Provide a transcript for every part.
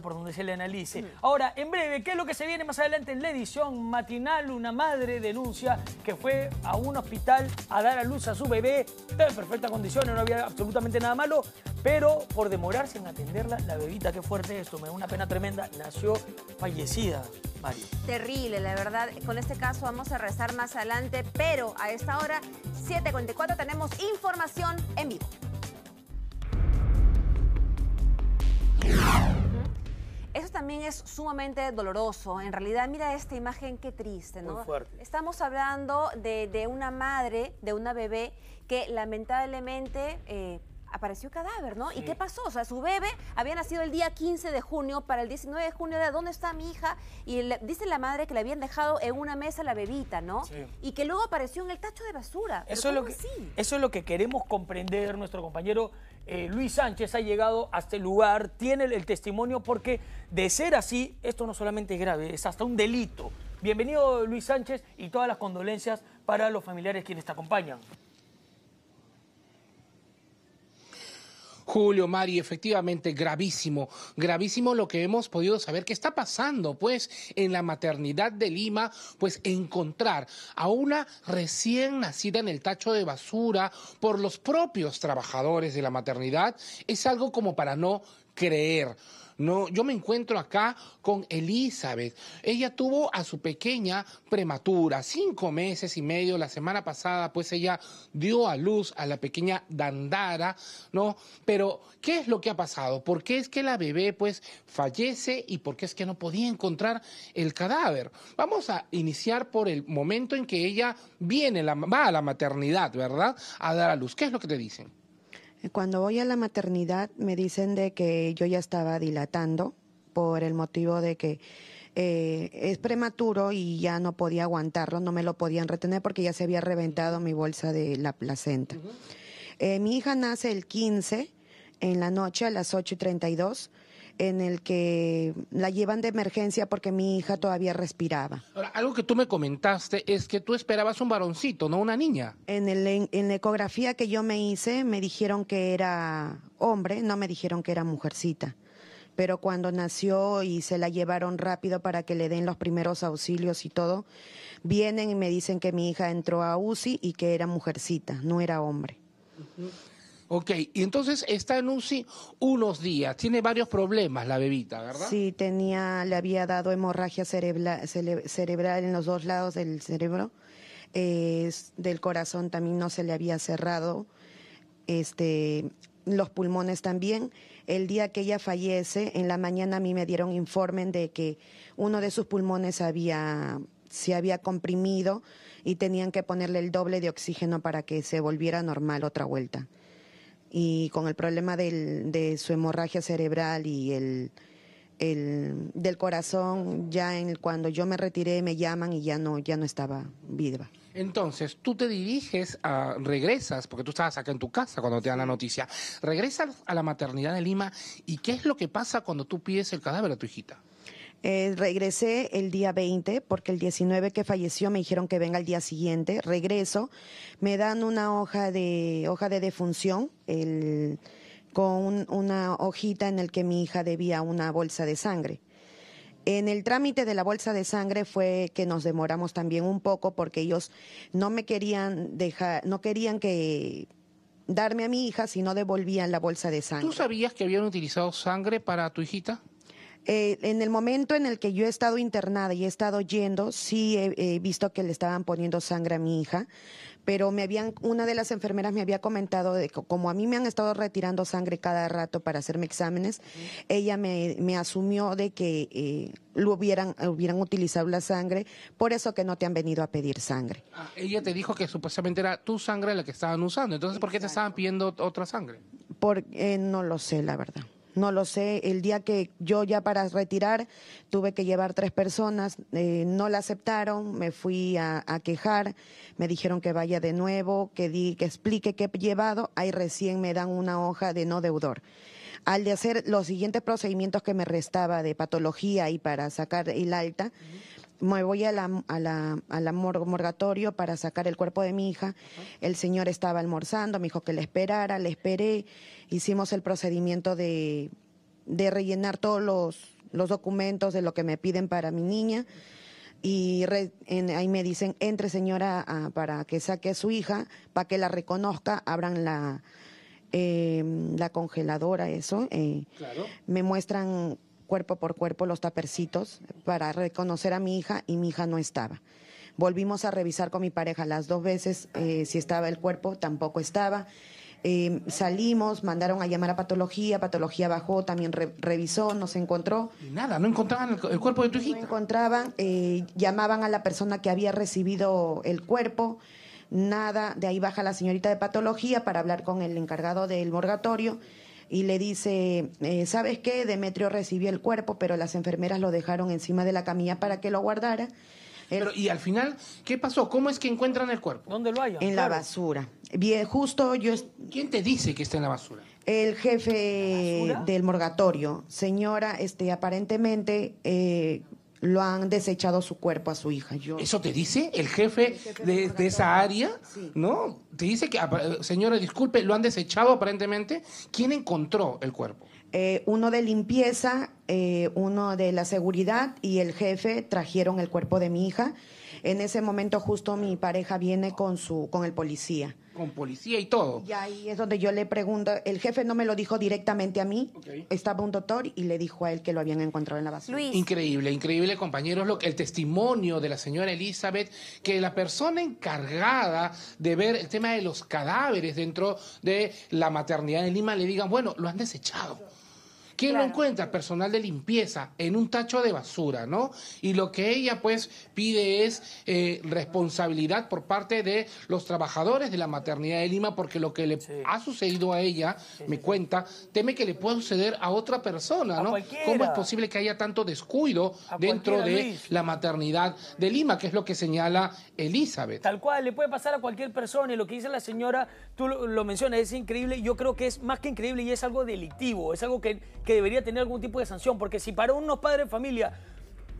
por donde se le analice. Ahora, en breve, ¿qué es lo que se viene más adelante en la edición matinal? Una madre denuncia que fue a un hospital a dar a luz a su bebé, en perfectas condiciones, no había absolutamente nada malo, pero por demorarse en atenderla, la bebita, qué fuerte esto, me da una pena tremenda, nació fallecida, Mario. Terrible, la verdad. Con este caso vamos a rezar más adelante, pero a esta hora, 7.44, tenemos información en vivo. También es sumamente doloroso. En realidad, mira esta imagen, qué triste, ¿no? Muy fuerte. Estamos hablando de, de una madre, de una bebé que lamentablemente eh, apareció cadáver, ¿no? ¿Y qué pasó? O sea, su bebé había nacido el día 15 de junio, para el 19 de junio de dónde está mi hija, y le- dice la madre que le habían dejado en una mesa la bebita, ¿no? Sí. Y que luego apareció en el tacho de basura. ¿Pero Eso es, lo que, así? eso es lo que queremos comprender. Nuestro compañero eh, Luis Sánchez ha llegado a este lugar, tiene el, el testimonio porque de ser así, esto no solamente es grave, es hasta un delito. Bienvenido Luis Sánchez y todas las condolencias para los familiares quienes te acompañan. Julio, Mari, efectivamente, gravísimo, gravísimo lo que hemos podido saber que está pasando, pues, en la maternidad de Lima, pues, encontrar a una recién nacida en el tacho de basura por los propios trabajadores de la maternidad es algo como para no creer. No, yo me encuentro acá con Elizabeth. Ella tuvo a su pequeña prematura, cinco meses y medio. La semana pasada, pues ella dio a luz a la pequeña Dandara, ¿no? Pero, ¿qué es lo que ha pasado? ¿Por qué es que la bebé, pues, fallece y por qué es que no podía encontrar el cadáver? Vamos a iniciar por el momento en que ella viene, la- va a la maternidad, ¿verdad? A dar a luz. ¿Qué es lo que te dicen? Cuando voy a la maternidad me dicen de que yo ya estaba dilatando por el motivo de que eh, es prematuro y ya no podía aguantarlo, no me lo podían retener porque ya se había reventado mi bolsa de la placenta. Eh, mi hija nace el 15 en la noche a las 8 y 32 en el que la llevan de emergencia porque mi hija todavía respiraba. Ahora, algo que tú me comentaste es que tú esperabas un varoncito, no una niña. En, el, en, en la ecografía que yo me hice me dijeron que era hombre, no me dijeron que era mujercita. Pero cuando nació y se la llevaron rápido para que le den los primeros auxilios y todo, vienen y me dicen que mi hija entró a UCI y que era mujercita, no era hombre. Ok, y entonces está en UCI unos días, tiene varios problemas la bebita, ¿verdad? Sí, tenía, le había dado hemorragia cerebral en los dos lados del cerebro, del corazón también no se le había cerrado, este, los pulmones también. El día que ella fallece, en la mañana a mí me dieron informe de que uno de sus pulmones había, se había comprimido y tenían que ponerle el doble de oxígeno para que se volviera normal otra vuelta y con el problema del- de su hemorragia cerebral y el, el- del corazón, ya en, cuando yo me retiré me llaman y ya no, ya no estaba viva. Entonces, tú te diriges, a, regresas, porque tú estabas acá en tu casa cuando te dan la noticia, regresas a la maternidad de Lima y ¿qué es lo que pasa cuando tú pides el cadáver a tu hijita? Eh, regresé el día 20 porque el 19 que falleció me dijeron que venga el día siguiente. Regreso, me dan una hoja de hoja de defunción, el- con un- una hojita en el que mi hija debía una bolsa de sangre. En el trámite de la bolsa de sangre fue que nos demoramos también un poco porque ellos no me querían dejar, no querían que darme a mi hija si no devolvían la bolsa de sangre. ¿Tú sabías que habían utilizado sangre para tu hijita? Eh, en el momento en el que yo he estado internada y he estado yendo, sí he, he visto que le estaban poniendo sangre a mi hija, pero me habían, una de las enfermeras me había comentado de que como a mí me han estado retirando sangre cada rato para hacerme exámenes, ella me, me asumió de que eh, lo hubieran, hubieran utilizado la sangre, por eso que no te han venido a pedir sangre. Ah, ella te dijo que supuestamente era tu sangre la que estaban usando. Entonces, ¿por qué te estaban pidiendo otra sangre? Por, eh, no lo sé, la verdad. No lo sé. El día que yo ya para retirar tuve que llevar tres personas, eh, no la aceptaron, me fui a, a quejar, me dijeron que vaya de nuevo, que, di, que explique qué he llevado, ahí recién me dan una hoja de no deudor. Al de hacer los siguientes procedimientos que me restaba de patología y para sacar el alta, me voy a la, a la, a la mor- morgatorio para sacar el cuerpo de mi hija. El señor estaba almorzando, me dijo que le esperara, le esperé. Hicimos el procedimiento de, de rellenar todos los, los documentos de lo que me piden para mi niña. Y re- en- ahí me dicen, entre señora a- para que saque a su hija, para que la reconozca, abran la, eh, la congeladora, eso. eh, Claro. me muestran cuerpo por cuerpo los tapercitos para reconocer a mi hija y mi hija no estaba. Volvimos a revisar con mi pareja las dos veces eh, si estaba el cuerpo, tampoco estaba. Eh, salimos, mandaron a llamar a patología, patología bajó, también re- revisó, no se encontró. Y nada, no encontraban el, el cuerpo de tu No hijita. encontraban, eh, llamaban a la persona que había recibido el cuerpo, nada, de ahí baja la señorita de patología para hablar con el encargado del morgatorio y le dice, eh, ¿sabes qué? Demetrio recibió el cuerpo, pero las enfermeras lo dejaron encima de la camilla para que lo guardara. Pero, y al final, ¿qué pasó? ¿Cómo es que encuentran el cuerpo? ¿Dónde lo hayan? en la basura. Bien, justo yo, ¿Quién te dice que está en la basura? el jefe ¿Basura? del morgatorio, señora, este, aparentemente eh, lo han desechado su cuerpo a su hija. Yo, ¿Eso te dice el jefe de, de esa área? Sí. ¿No? Te dice que, señora, disculpe, lo han desechado aparentemente. ¿Quién encontró el cuerpo? Eh, uno de limpieza, eh, uno de la seguridad y el jefe trajeron el cuerpo de mi hija. En ese momento justo mi pareja viene con su con el policía. Con policía y todo. Y ahí es donde yo le pregunto, el jefe no me lo dijo directamente a mí, estaba un doctor y le dijo a él que lo habían encontrado en la basura. Luis, Increíble, increíble, compañeros, lo que, el testimonio de la señora Elizabeth, que la persona encargada de ver el tema de los cadáveres dentro de la maternidad de Lima le digan, bueno, lo han desechado. ¿Quién lo Claro. encuentra? Personal de limpieza en un tacho de basura, ¿no? Y lo que ella pues pide es eh, responsabilidad por parte de los trabajadores de la maternidad de Lima porque lo que le ha sucedido a ella, me cuenta, teme que le pueda suceder a otra persona, A ¿no? cualquiera. ¿Cómo es posible que haya tanto descuido A dentro de Luis. la maternidad de Lima, que es lo que señala Elizabeth? Tal cual, le puede pasar a cualquier persona y lo que dice la señora, tú lo, lo mencionas, es increíble. Yo creo que es más que increíble y es algo delictivo, es algo que, que debería tener algún tipo de sanción, porque si para unos padres de familia,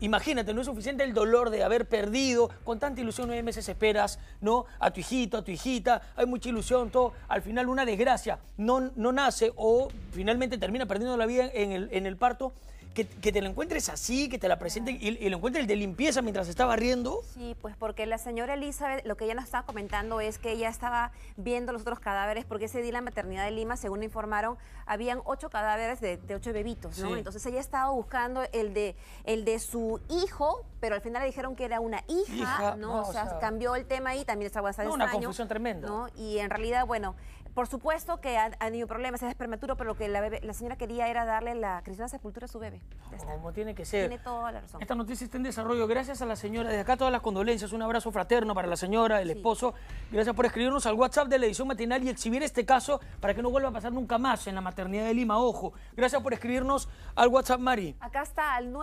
imagínate, no es suficiente el dolor de haber perdido, con tanta ilusión nueve meses esperas, ¿no? A tu hijito, a tu hijita, hay mucha ilusión, todo, al final una desgracia no, no nace o finalmente termina perdiendo la vida en el, en el parto. Que, que te lo encuentres así, que te la presenten y, y lo encuentres el de limpieza mientras está barriendo. Sí, pues porque la señora Elizabeth, lo que ella nos estaba comentando es que ella estaba viendo los otros cadáveres, porque ese día en la maternidad de Lima, según informaron, habían ocho cadáveres de, de ocho bebitos, ¿no? Sí. Entonces ella estaba buscando el de, el de su hijo, pero al final le dijeron que era una hija, Hija, ¿no? no, o, o sea, cambió el tema ahí, también estaba bastante No, una confusión tremenda. ¿no? Y en realidad, bueno, por supuesto que ha, ha tenido problemas, es prematuro, pero lo que la, bebé- la señora quería era darle la cristiana sepultura a su bebé. Como tiene que ser. Tiene toda la razón. Esta noticia está en desarrollo. Gracias a la señora. Desde acá todas las condolencias. Un abrazo fraterno para la señora, el esposo. Gracias por escribirnos al WhatsApp de la edición matinal y exhibir este caso para que no vuelva a pasar nunca más en la maternidad de Lima. Ojo. Gracias por escribirnos al WhatsApp, Mari. Acá está al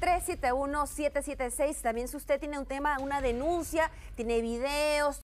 976-371-776. También si usted tiene un tema, una denuncia, tiene videos,